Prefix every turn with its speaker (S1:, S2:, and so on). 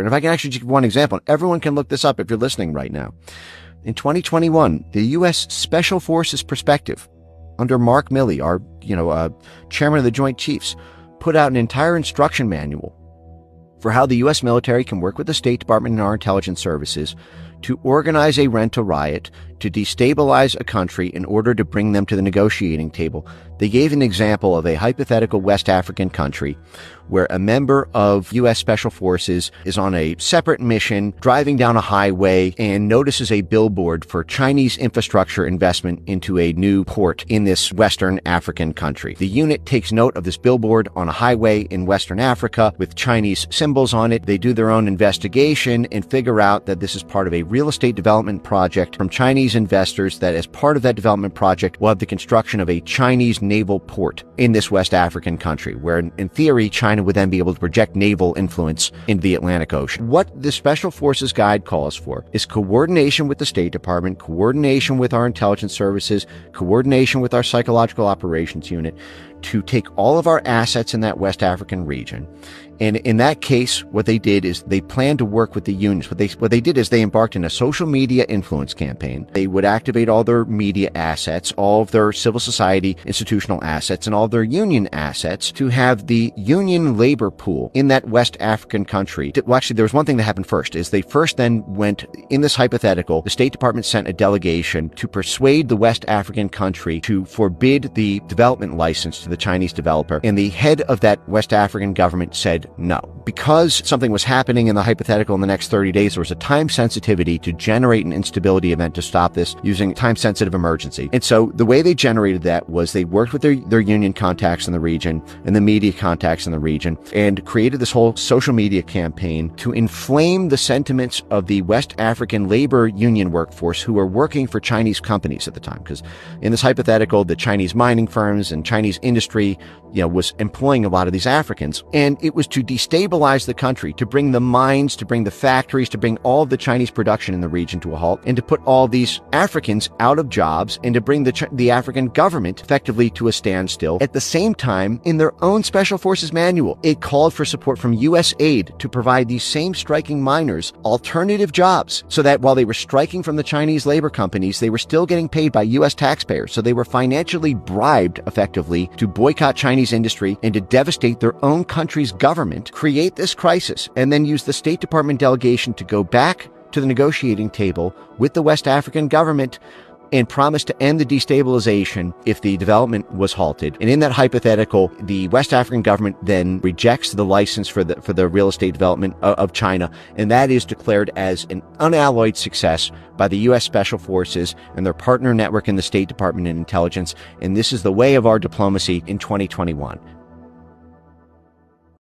S1: And if I can actually give one example, everyone can look this up if you're listening right now. In 2021, the U.S. Special Forces Perspective, under Mark Milley, our you know uh, chairman of the Joint Chiefs, put out an entire instruction manual for how the U.S. military can work with the State Department and our intelligence services to organize a rental riot to destabilize a country in order to bring them to the negotiating table. They gave an example of a hypothetical West African country where a member of U.S. Special Forces is on a separate mission, driving down a highway and notices a billboard for Chinese infrastructure investment into a new port in this Western African country. The unit takes note of this billboard on a highway in Western Africa with Chinese symbols on it. They do their own investigation and figure out that this is part of a real estate development project from Chinese investors that as part of that development project will have the construction of a Chinese naval port in this West African country where in theory China would then be able to project naval influence into the Atlantic Ocean. What the Special Forces Guide calls for is coordination with the State Department, coordination with our intelligence services, coordination with our psychological operations unit to take all of our assets in that West African region and in that case, what they did is they planned to work with the unions. What they, what they did is they embarked in a social media influence campaign. They would activate all their media assets, all of their civil society institutional assets, and all their union assets to have the union labor pool in that West African country. Well, actually, there was one thing that happened first is they first then went in this hypothetical, the State Department sent a delegation to persuade the West African country to forbid the development license to the Chinese developer. And the head of that West African government said, no. Because something was happening in the hypothetical in the next 30 days, there was a time sensitivity to generate an instability event to stop this using time sensitive emergency. And so the way they generated that was they worked with their, their union contacts in the region and the media contacts in the region and created this whole social media campaign to inflame the sentiments of the West African labor union workforce who were working for Chinese companies at the time. Because in this hypothetical, the Chinese mining firms and Chinese industry, you know, was employing a lot of these Africans. And it was to to the country, to bring the mines, to bring the factories, to bring all the Chinese production in the region to a halt, and to put all these Africans out of jobs, and to bring the, Ch- the African government effectively to a standstill. At the same time, in their own Special Forces manual, it called for support from U.S. aid to provide these same striking miners alternative jobs so that while they were striking from the Chinese labor companies, they were still getting paid by U.S. taxpayers. So they were financially bribed effectively to boycott Chinese industry and to devastate their own country's government government create this crisis and then use the State Department delegation to go back to the negotiating table with the West African government and promised to end the destabilization if the development was halted. And in that hypothetical, the West African government then rejects the license for the for the real estate development of, of China, and that is declared as an unalloyed success by the U.S. Special Forces and their partner network in the State Department and intelligence. And this is the way of our diplomacy in 2021.